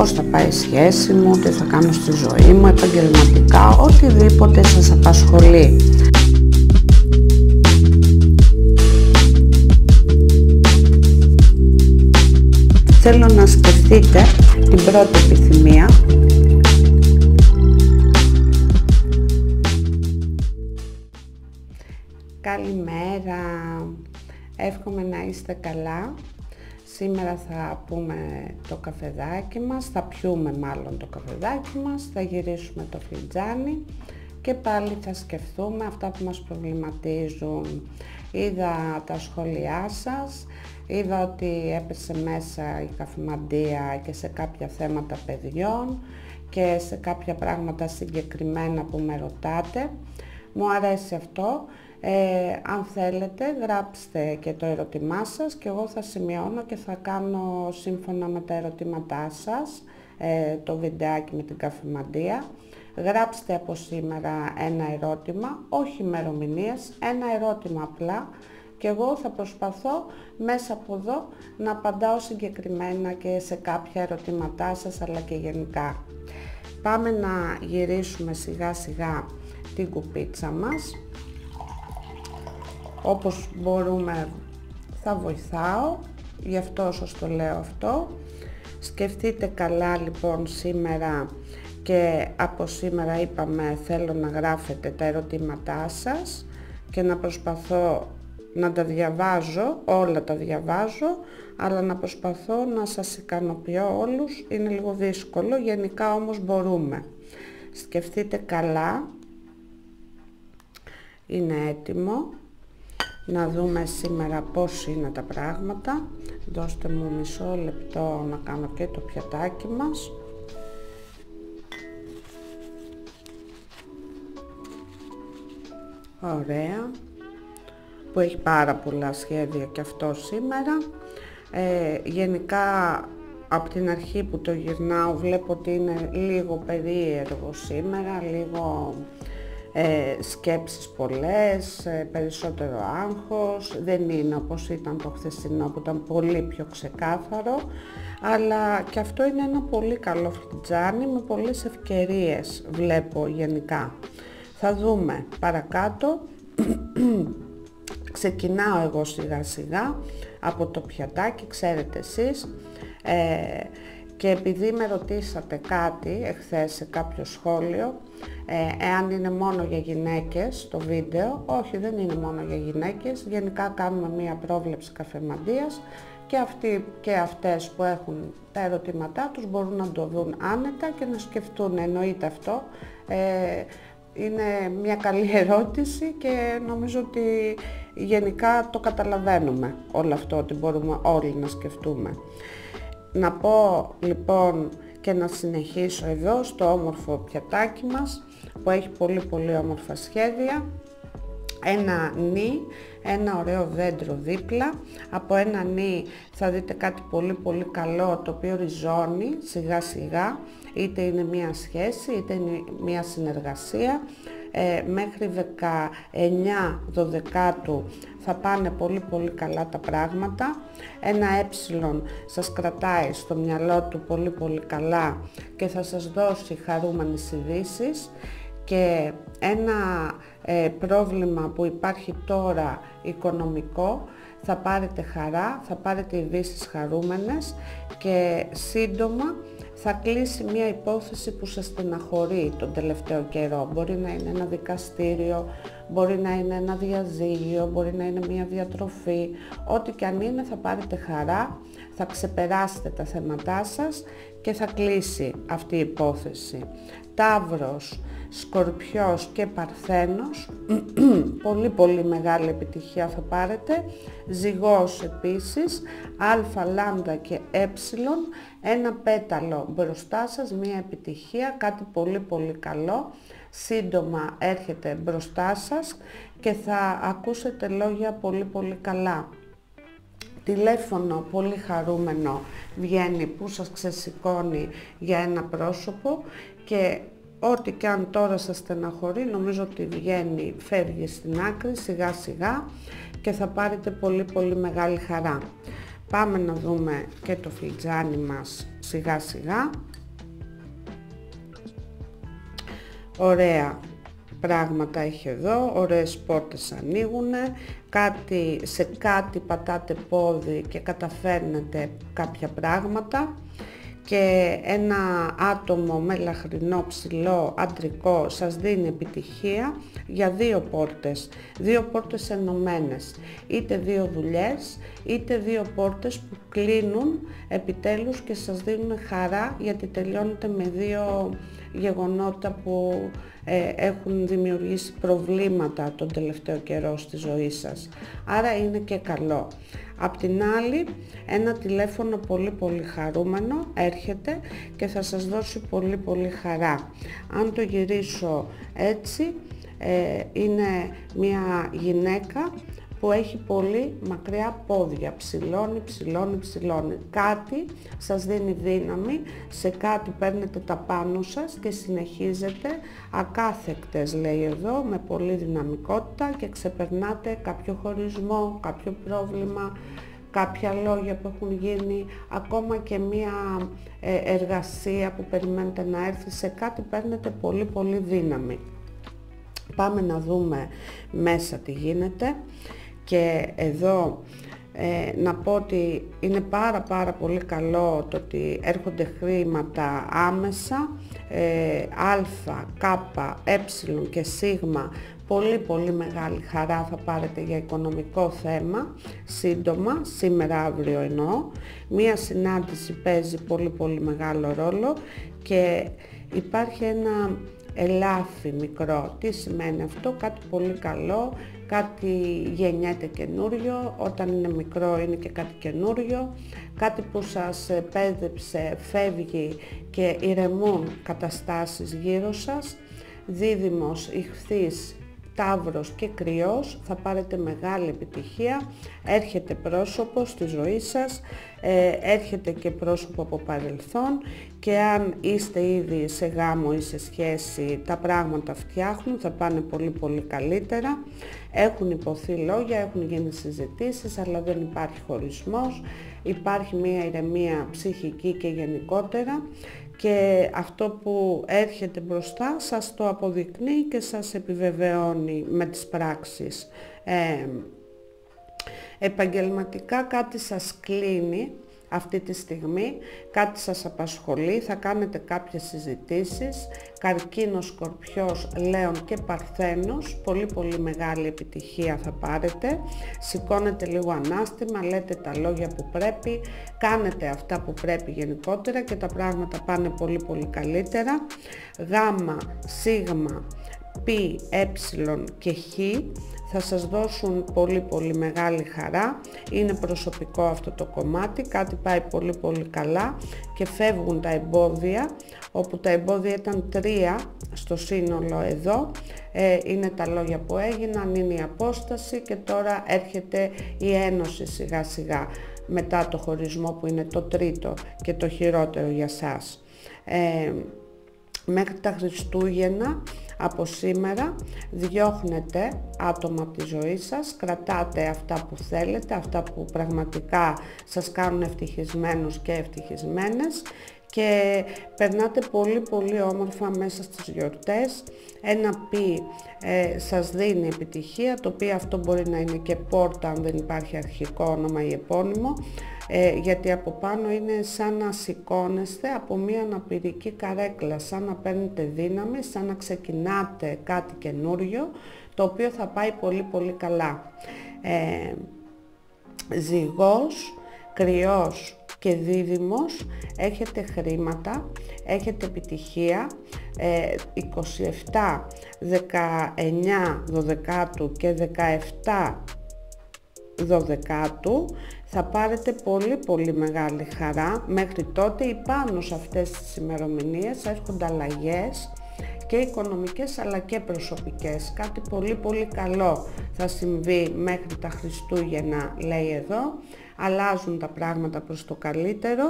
πώς θα πάει η σχέση μου, τι θα κάνω στη ζωή μου, επαγγελματικά, οτιδήποτε σας απασχολεί. Θέλω να σκεφτείτε την πρώτη επιθυμία Καλημέρα, εύχομαι να είστε καλά. Σήμερα θα πούμε το καφεδάκι μας, θα πιούμε μάλλον το καφεδάκι μας, θα γυρίσουμε το φλιτζάνι και πάλι θα σκεφτούμε αυτά που μας προβληματίζουν. Είδα τα σχόλιά σας, είδα ότι έπεσε μέσα η καφημαντία και σε κάποια θέματα παιδιών και σε κάποια πράγματα συγκεκριμένα που με ρωτάτε. Μου αρέσει αυτό ε, αν θέλετε γράψτε και το ερωτημά σας και εγώ θα σημειώνω και θα κάνω σύμφωνα με τα ερωτήματά σας ε, το βιντεάκι με την καφημαντία. Γράψτε από σήμερα ένα ερώτημα, όχι ημερομηνίες, ένα ερώτημα απλά και εγώ θα προσπαθώ μέσα από εδώ να απαντάω συγκεκριμένα και σε κάποια ερωτήματά σας αλλά και γενικά. Πάμε να γυρίσουμε σιγά σιγά την κουπίτσα μας όπως μπορούμε θα βοηθάω, γι' αυτό σας το λέω αυτό. Σκεφτείτε καλά λοιπόν σήμερα και από σήμερα είπαμε θέλω να γράφετε τα ερωτήματά σας και να προσπαθώ να τα διαβάζω, όλα τα διαβάζω, αλλά να προσπαθώ να σας ικανοποιώ όλους, είναι λίγο δύσκολο, γενικά όμως μπορούμε. Σκεφτείτε καλά, είναι έτοιμο να δούμε σήμερα πώς είναι τα πράγματα. Δώστε μου μισό λεπτό να κάνω και το πιατάκι μας. Ωραία. Που έχει πάρα πολλά σχέδια και αυτό σήμερα. Ε, γενικά από την αρχή που το γυρνάω βλέπω ότι είναι λίγο περίεργο σήμερα, λίγο ε, σκέψεις πολλές, ε, περισσότερο άγχος, δεν είναι όπως ήταν το χθεσινό που ήταν πολύ πιο ξεκάθαρο, αλλά και αυτό είναι ένα πολύ καλό φλιτζάνι με πολλές ευκαιρίες βλέπω γενικά. Θα δούμε παρακάτω, ξεκινάω εγώ σιγά σιγά από το πιατάκι, ξέρετε εσείς, ε, και επειδή με ρωτήσατε κάτι εχθές σε κάποιο σχόλιο, ε, εάν είναι μόνο για γυναίκες το βίντεο, όχι δεν είναι μόνο για γυναίκες, γενικά κάνουμε μία πρόβλεψη καφεμαντίας και αυτοί και αυτές που έχουν τα ερωτήματά τους μπορούν να το δουν άνετα και να σκεφτούν, εννοείται αυτό. Ε, είναι μια καλή ερώτηση και νομίζω ότι γενικά το καταλαβαίνουμε όλο αυτό, ότι μπορούμε όλοι να σκεφτούμε. Να πω λοιπόν και να συνεχίσω εδώ στο όμορφο πιατάκι μας που έχει πολύ πολύ όμορφα σχέδια. Ένα νι, ένα ωραίο δέντρο δίπλα. Από ένα νι θα δείτε κάτι πολύ πολύ καλό το οποίο ριζώνει σιγά σιγά. Είτε είναι μία σχέση είτε είναι μία συνεργασία. Ε, μέχρι 19 12 θα πάνε πολύ πολύ καλά τα πράγματα. Ένα ε σας κρατάει στο μυαλό του πολύ πολύ καλά και θα σας δώσει χαρούμενες ειδήσεις και ένα ε, πρόβλημα που υπάρχει τώρα οικονομικό θα πάρετε χαρά, θα πάρετε ειδήσεις χαρούμενες και σύντομα θα κλείσει μια υπόθεση που σας στεναχωρεί τον τελευταίο καιρό. Μπορεί να είναι ένα δικαστήριο, μπορεί να είναι ένα διαζύγιο, μπορεί να είναι μια διατροφή. Ό,τι και αν είναι θα πάρετε χαρά, θα ξεπεράσετε τα θέματά σας και θα κλείσει αυτή η υπόθεση. Ταύρος, Σκορπιός και Παρθένος, πολύ πολύ μεγάλη επιτυχία θα πάρετε, Ζυγός επίσης, Α, Λάμδα και Ε, ένα πέταλο μπροστά σας, μία επιτυχία, κάτι πολύ πολύ καλό, σύντομα έρχεται μπροστά σας και θα ακούσετε λόγια πολύ πολύ καλά. Τηλέφωνο πολύ χαρούμενο βγαίνει που σας ξεσηκώνει για ένα πρόσωπο και ό,τι και αν τώρα σας στεναχωρεί, νομίζω ότι βγαίνει, φεύγει στην άκρη σιγά σιγά και θα πάρετε πολύ πολύ μεγάλη χαρά. Πάμε να δούμε και το φλιτζάνι μας σιγά σιγά. Ωραία πράγματα έχει εδώ, ωραίες πόρτες ανοίγουν, κάτι, σε κάτι πατάτε πόδι και καταφέρνετε κάποια πράγματα και ένα άτομο με λαχρινό ψηλό αντρικό σας δίνει επιτυχία για δύο πόρτες, δύο πόρτες ενωμένες, είτε δύο δουλειές, είτε δύο πόρτες που κλείνουν επιτέλους και σας δίνουν χαρά γιατί τελειώνετε με δύο γεγονότα που ε, έχουν δημιουργήσει προβλήματα τον τελευταίο καιρό στη ζωή σας. Άρα είναι και καλό. Απ' την άλλη, ένα τηλέφωνο πολύ πολύ χαρούμενο έρχεται και θα σας δώσει πολύ πολύ χαρά. Αν το γυρίσω έτσι, ε, είναι μια γυναίκα που έχει πολύ μακριά πόδια, ψηλώνει, ψηλώνει, ψηλώνει. Κάτι σας δίνει δύναμη, σε κάτι παίρνετε τα πάνω σας και συνεχίζετε ακάθεκτες λέει εδώ, με πολύ δυναμικότητα και ξεπερνάτε κάποιο χωρισμό, κάποιο πρόβλημα, κάποια λόγια που έχουν γίνει, ακόμα και μία ε, εργασία που περιμένετε να έρθει σε κάτι παίρνετε πολύ πολύ δύναμη. Πάμε να δούμε μέσα τι γίνεται και εδώ ε, να πω ότι είναι πάρα πάρα πολύ καλό το ότι έρχονται χρήματα άμεσα ε, α, κ, ε και σ πολύ πολύ μεγάλη χαρά θα πάρετε για οικονομικό θέμα. Σύντομα, σήμερα αύριο εννοώ. Μία συνάντηση παίζει πολύ πολύ μεγάλο ρόλο και υπάρχει ένα ελάφι μικρό. Τι σημαίνει αυτό, κάτι πολύ καλό, κάτι γεννιέται καινούριο, όταν είναι μικρό είναι και κάτι καινούριο, κάτι που σας πέδεψε, φεύγει και ηρεμούν καταστάσεις γύρω σας, δίδυμος, ηχθής, Ταύρος και Κρυός θα πάρετε μεγάλη επιτυχία, έρχεται πρόσωπο στη ζωή σας, ε, έρχεται και πρόσωπο από παρελθόν και αν είστε ήδη σε γάμο ή σε σχέση τα πράγματα φτιάχνουν, θα πάνε πολύ πολύ καλύτερα. Έχουν υποθεί λόγια, έχουν γίνει συζητήσεις αλλά δεν υπάρχει χωρισμός, υπάρχει μια ηρεμία ψυχική και γενικότερα και αυτό που έρχεται μπροστά σας το αποδεικνύει και σας επιβεβαιώνει με τις πράξεις. Ε, επαγγελματικά κάτι σας κλείνει αυτή τη στιγμή, κάτι σας απασχολεί, θα κάνετε κάποιες συζητήσεις, καρκίνος, σκορπιός, λέων και παρθένος, πολύ πολύ μεγάλη επιτυχία θα πάρετε, σηκώνετε λίγο ανάστημα, λέτε τα λόγια που πρέπει, κάνετε αυτά που πρέπει γενικότερα και τα πράγματα πάνε πολύ πολύ καλύτερα, γάμα, σίγμα, πι, ε και χ θα σας δώσουν πολύ πολύ μεγάλη χαρά. Είναι προσωπικό αυτό το κομμάτι, κάτι πάει πολύ πολύ καλά και φεύγουν τα εμπόδια, όπου τα εμπόδια ήταν τρία στο σύνολο εδώ. Ε, είναι τα λόγια που έγιναν, είναι η απόσταση και τώρα έρχεται η ένωση σιγά σιγά μετά το χωρισμό που είναι το τρίτο και το χειρότερο για σας. Ε, μέχρι τα Χριστούγεννα από σήμερα διώχνετε άτομα από τη ζωή σας, κρατάτε αυτά που θέλετε, αυτά που πραγματικά σας κάνουν ευτυχισμένους και ευτυχισμένες και περνάτε πολύ πολύ όμορφα μέσα στις γιορτές. Ένα πι ε, σας δίνει επιτυχία, το οποίο αυτό μπορεί να είναι και πόρτα αν δεν υπάρχει αρχικό όνομα ή επώνυμο, ε, γιατί από πάνω είναι σαν να σηκώνεστε από μία αναπηρική καρέκλα, σαν να παίρνετε δύναμη, σαν να ξεκινάτε κάτι καινούριο, το οποίο θα πάει πολύ πολύ καλά. Ε, ζυγός, κρυός, και δίδυμος έχετε χρήματα, έχετε επιτυχία, 27, 19, 12 και 17 12 θα πάρετε πολύ πολύ μεγάλη χαρά. Μέχρι τότε ή πάνω σε αυτές τις ημερομηνίες έρχονται αλλαγές και οικονομικές αλλά και προσωπικές. Κάτι πολύ πολύ καλό θα συμβεί μέχρι τα Χριστούγεννα λέει εδώ. Αλλάζουν τα πράγματα προς το καλύτερο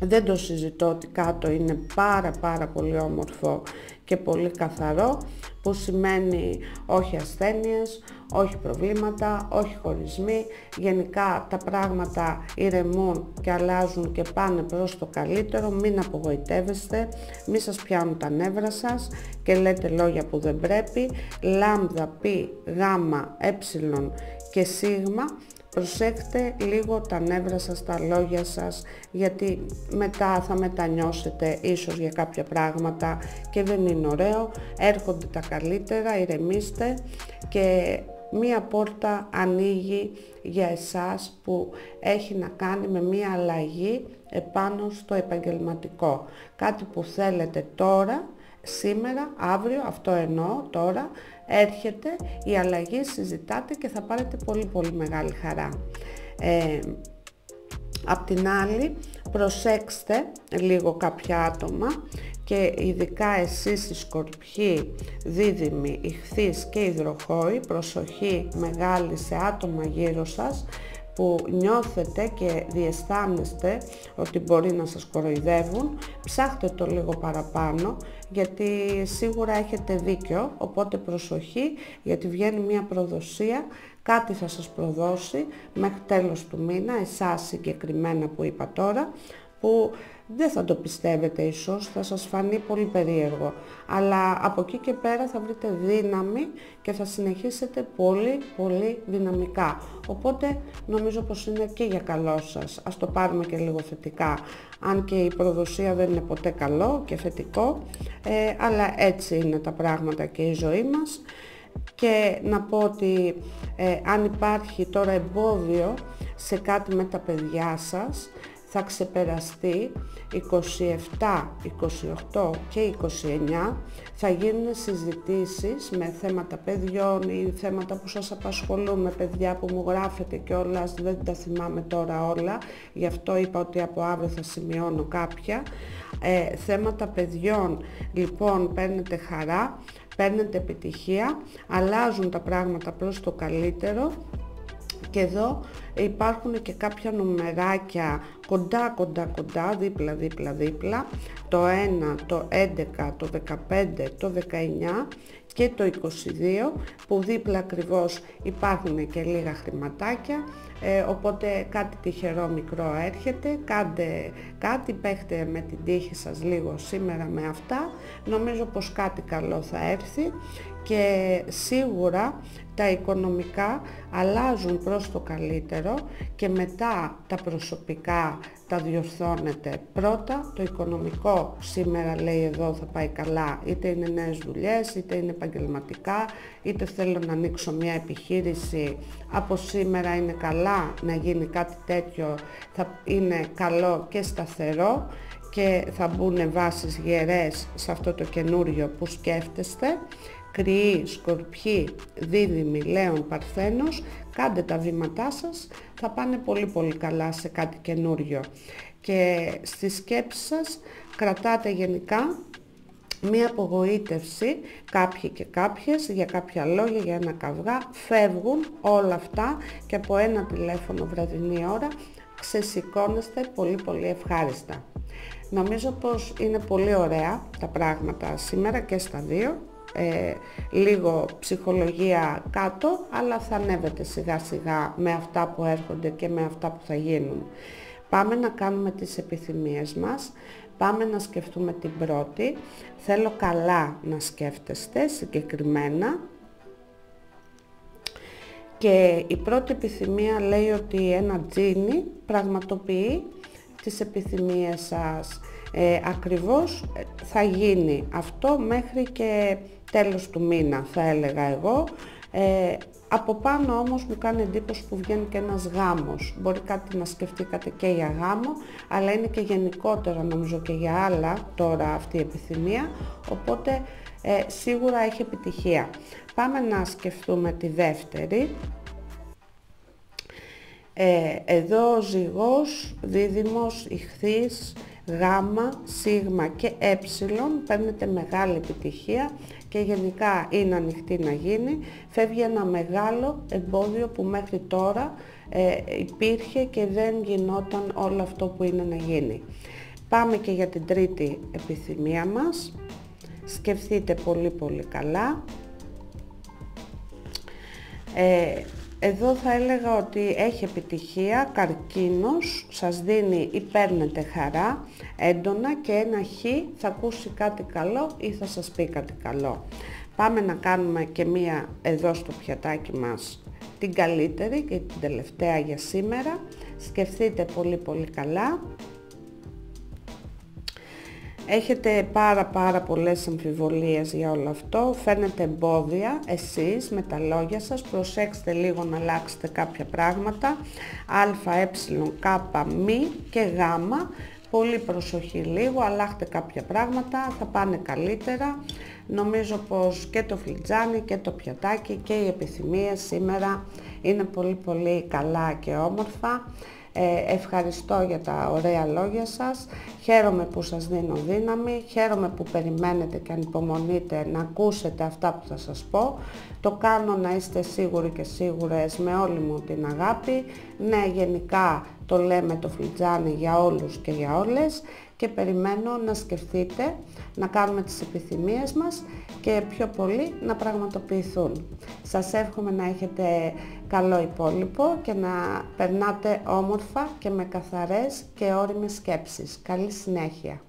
δεν το συζητώ ότι κάτω είναι πάρα πάρα πολύ όμορφο και πολύ καθαρό που σημαίνει όχι ασθένειες, όχι προβλήματα, όχι χωρισμοί. Γενικά τα πράγματα ηρεμούν και αλλάζουν και πάνε προς το καλύτερο. Μην απογοητεύεστε, μην σας πιάνουν τα νεύρα σας και λέτε λόγια που δεν πρέπει. Λάμδα, πι, γάμα, ε και σίγμα προσέχτε λίγο τα νεύρα σας, τα λόγια σας, γιατί μετά θα μετανιώσετε ίσως για κάποια πράγματα και δεν είναι ωραίο. Έρχονται τα καλύτερα, ηρεμήστε και μία πόρτα ανοίγει για εσάς που έχει να κάνει με μία αλλαγή επάνω στο επαγγελματικό. Κάτι που θέλετε τώρα, σήμερα, αύριο, αυτό εννοώ τώρα, έρχεται, η αλλαγή συζητάτε και θα πάρετε πολύ πολύ μεγάλη χαρά. Ε, απ' την άλλη, προσέξτε λίγο κάποια άτομα και ειδικά εσείς οι σκορπιοί, δίδυμοι, ηχθείς και υδροχόοι, προσοχή μεγάλη σε άτομα γύρω σας, που νιώθετε και διαισθάνεστε ότι μπορεί να σας κοροϊδεύουν, ψάχτε το λίγο παραπάνω γιατί σίγουρα έχετε δίκιο, οπότε προσοχή γιατί βγαίνει μια προδοσία, κάτι θα σας προδώσει μέχρι τέλος του μήνα, εσάς συγκεκριμένα που είπα τώρα, που δεν θα το πιστεύετε ίσως, θα σας φανεί πολύ περίεργο. Αλλά από εκεί και πέρα θα βρείτε δύναμη και θα συνεχίσετε πολύ πολύ δυναμικά. Οπότε νομίζω πως είναι και για καλό σας. Ας το πάρουμε και λίγο θετικά. Αν και η προδοσία δεν είναι ποτέ καλό και θετικό, ε, αλλά έτσι είναι τα πράγματα και η ζωή μας. Και να πω ότι ε, αν υπάρχει τώρα εμπόδιο σε κάτι με τα παιδιά σας, θα ξεπεραστεί 27, 28 και 29 θα γίνουν συζητήσεις με θέματα παιδιών ή θέματα που σας απασχολούν με παιδιά που μου γράφετε και όλα, δεν τα θυμάμαι τώρα όλα, γι' αυτό είπα ότι από αύριο θα σημειώνω κάποια. Ε, θέματα παιδιών, λοιπόν, παίρνετε χαρά, παίρνετε επιτυχία, αλλάζουν τα πράγματα προς το καλύτερο και εδώ υπάρχουν και κάποια νομεράκια κοντά κοντά κοντά, δίπλα δίπλα δίπλα, το 1, το 11, το 15, το 19 και το 22 που δίπλα ακριβώς υπάρχουν και λίγα χρηματάκια. Ε, οπότε κάτι τυχερό μικρό έρχεται, κάντε κάτι, παίχτε με την τύχη σας λίγο σήμερα με αυτά. Νομίζω πως κάτι καλό θα έρθει. Και σίγουρα τα οικονομικά αλλάζουν προς το καλύτερο και μετά τα προσωπικά τα διορθώνεται. Πρώτα το οικονομικό σήμερα λέει εδώ θα πάει καλά, είτε είναι νέες δουλειές, είτε είναι επαγγελματικά, είτε θέλω να ανοίξω μια επιχείρηση, από σήμερα είναι καλά να γίνει κάτι τέτοιο, θα είναι καλό και σταθερό και θα μπουν βάσεις γερές σε αυτό το καινούριο που σκέφτεστε κρυοί, σκορπιοί, δίδυμοι, λέων, παρθένος, κάντε τα βήματά σας, θα πάνε πολύ πολύ καλά σε κάτι καινούριο. Και στη σκέψη σας κρατάτε γενικά μία απογοήτευση, κάποιοι και κάποιες, για κάποια λόγια, για ένα καυγά, φεύγουν όλα αυτά και από ένα τηλέφωνο βραδινή ώρα ξεσηκώνεστε πολύ πολύ ευχάριστα. Νομίζω πως είναι πολύ ωραία τα πράγματα σήμερα και στα δύο ε, λίγο ψυχολογία κάτω, αλλά θα ανέβετε σιγά σιγά με αυτά που έρχονται και με αυτά που θα γίνουν. Πάμε να κάνουμε τις επιθυμίες μας, πάμε να σκεφτούμε την πρώτη. Θέλω καλά να σκέφτεστε συγκεκριμένα. Και η πρώτη επιθυμία λέει ότι ένα τζίνι πραγματοποιεί τις επιθυμίες σας. Ε, ακριβώς ε, θα γίνει αυτό μέχρι και τέλος του μήνα θα έλεγα εγώ. Ε, από πάνω όμως μου κάνει εντύπωση που βγαίνει και ένας γάμος. Μπορεί κάτι να σκεφτήκατε και για γάμο, αλλά είναι και γενικότερα νομίζω και για άλλα τώρα αυτή η επιθυμία, οπότε ε, σίγουρα έχει επιτυχία. Πάμε να σκεφτούμε τη δεύτερη. Ε, εδώ ζυγός, δίδυμος, ηχθής, γάμα, σίγμα και ε παίρνετε μεγάλη επιτυχία και γενικά είναι ανοιχτή να γίνει. Φεύγει ένα μεγάλο εμπόδιο που μέχρι τώρα ε, υπήρχε και δεν γινόταν όλο αυτό που είναι να γίνει. Πάμε και για την τρίτη επιθυμία μας. Σκεφτείτε πολύ πολύ καλά. Ε, εδώ θα έλεγα ότι έχει επιτυχία, καρκίνος, σας δίνει ή παίρνετε χαρά έντονα και ένα χ θα ακούσει κάτι καλό ή θα σας πει κάτι καλό. Πάμε να κάνουμε και μία εδώ στο πιατάκι μας την καλύτερη και την τελευταία για σήμερα. Σκεφτείτε πολύ πολύ καλά. Έχετε πάρα πάρα πολλές αμφιβολίες για όλο αυτό, φαίνεται εμπόδια εσείς με τα λόγια σας, προσέξτε λίγο να αλλάξετε κάποια πράγματα, α, ε, κ, μ και γ, πολύ προσοχή λίγο, αλλάχτε κάποια πράγματα, θα πάνε καλύτερα. Νομίζω πως και το φλιτζάνι και το πιατάκι και οι επιθυμίες σήμερα είναι πολύ πολύ καλά και όμορφα. Ε, ευχαριστώ για τα ωραία λόγια σας. Χαίρομαι που σας δίνω δύναμη. Χαίρομαι που περιμένετε και ανυπομονείτε να ακούσετε αυτά που θα σας πω. Το κάνω να είστε σίγουροι και σίγουρες με όλη μου την αγάπη. Ναι, γενικά το λέμε το φλιτζάνι για όλους και για όλες και περιμένω να σκεφτείτε, να κάνουμε τις επιθυμίες μας και πιο πολύ να πραγματοποιηθούν. Σας εύχομαι να έχετε καλό υπόλοιπο και να περνάτε όμορφα και με καθαρές και όριμες σκέψεις. Καλή συνέχεια.